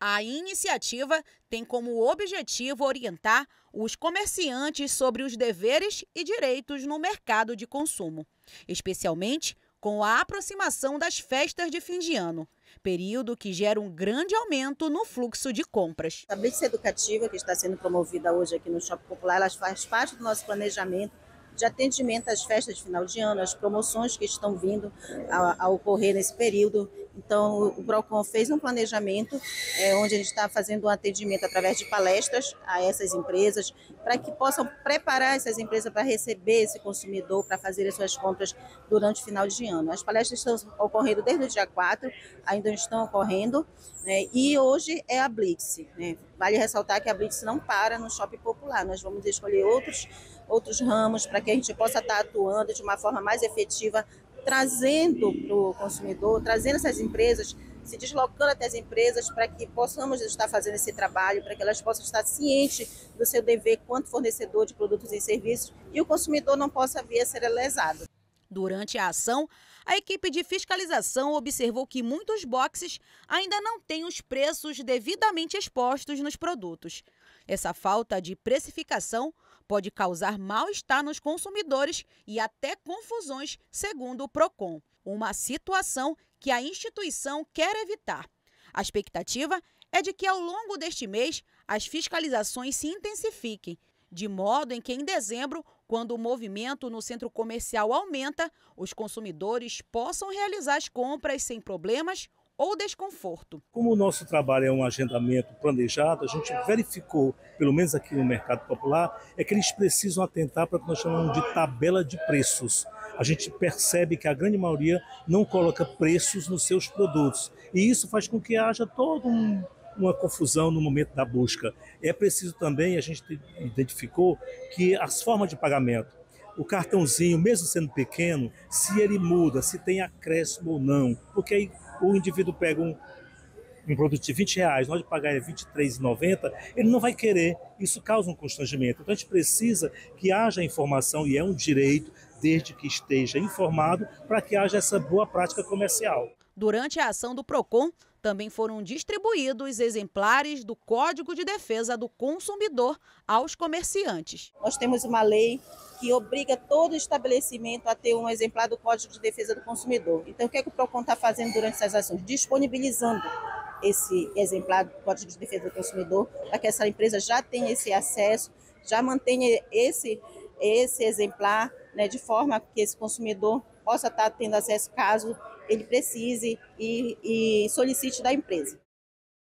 A iniciativa tem como objetivo orientar os comerciantes sobre os deveres e direitos no mercado de consumo, especialmente com a aproximação das festas de fim de ano, período que gera um grande aumento no fluxo de compras. A Blitz Educativa, que está sendo promovida hoje aqui no Shopping Popular, ela faz parte do nosso planejamento de atendimento às festas de final de ano, às promoções que estão vindo a, a ocorrer nesse período. Então, o PROCON fez um planejamento é, onde a gente está fazendo um atendimento através de palestras a essas empresas, para que possam preparar essas empresas para receber esse consumidor, para fazer as suas compras durante o final de ano. As palestras estão ocorrendo desde o dia 4, ainda estão ocorrendo, né, e hoje é a Blitz. Né. Vale ressaltar que a Blitz não para no shopping popular, nós vamos escolher outros, outros ramos para que a gente possa estar atuando de uma forma mais efetiva trazendo para o consumidor, trazendo essas empresas, se deslocando até as empresas para que possamos estar fazendo esse trabalho, para que elas possam estar cientes do seu dever quanto fornecedor de produtos e serviços e o consumidor não possa vir a ser lesado. Durante a ação, a equipe de fiscalização observou que muitos boxes ainda não têm os preços devidamente expostos nos produtos. Essa falta de precificação pode causar mal-estar nos consumidores e até confusões, segundo o PROCON. Uma situação que a instituição quer evitar. A expectativa é de que, ao longo deste mês, as fiscalizações se intensifiquem, de modo em que, em dezembro, quando o movimento no centro comercial aumenta, os consumidores possam realizar as compras sem problemas ou desconforto. Como o nosso trabalho é um agendamento planejado, a gente verificou, pelo menos aqui no mercado popular, é que eles precisam atentar para o que nós chamamos de tabela de preços. A gente percebe que a grande maioria não coloca preços nos seus produtos. E isso faz com que haja todo um uma confusão no momento da busca. É preciso também, a gente identificou que as formas de pagamento, o cartãozinho, mesmo sendo pequeno, se ele muda, se tem acréscimo ou não, porque aí o indivíduo pega um, um produto de 20 reais, na hora de pagar é R$23,90, ele não vai querer. Isso causa um constrangimento. Então a gente precisa que haja informação, e é um direito, desde que esteja informado, para que haja essa boa prática comercial. Durante a ação do PROCON, também foram distribuídos exemplares do Código de Defesa do Consumidor aos comerciantes. Nós temos uma lei que obriga todo estabelecimento a ter um exemplar do Código de Defesa do Consumidor. Então, o que, é que o PROCON está fazendo durante essas ações? Disponibilizando esse exemplar do Código de Defesa do Consumidor para que essa empresa já tenha esse acesso, já mantenha esse, esse exemplar né, de forma que esse consumidor possa estar tendo acesso caso ele precise e, e solicite da empresa.